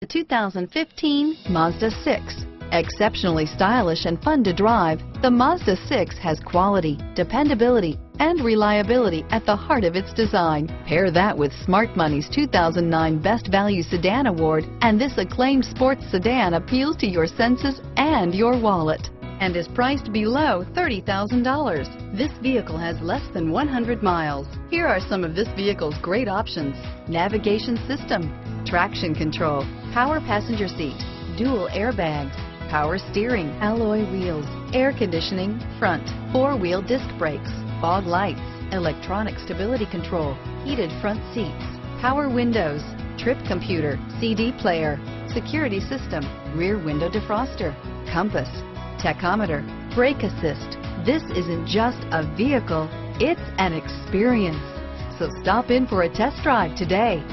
The 2015 Mazda 6. Exceptionally stylish and fun to drive, the Mazda 6 has quality, dependability, and reliability at the heart of its design. Pair that with Smart Money's 2009 Best Value Sedan Award, and this acclaimed sports sedan appeals to your senses and your wallet and is priced below $30,000. This vehicle has less than 100 miles. Here are some of this vehicle's great options. Navigation system, traction control, power passenger seat, dual airbags, power steering, alloy wheels, air conditioning, front, four-wheel disc brakes, fog lights, electronic stability control, heated front seats, power windows, trip computer, CD player, security system, rear window defroster, compass, tachometer, brake assist. This isn't just a vehicle, it's an experience. So stop in for a test drive today.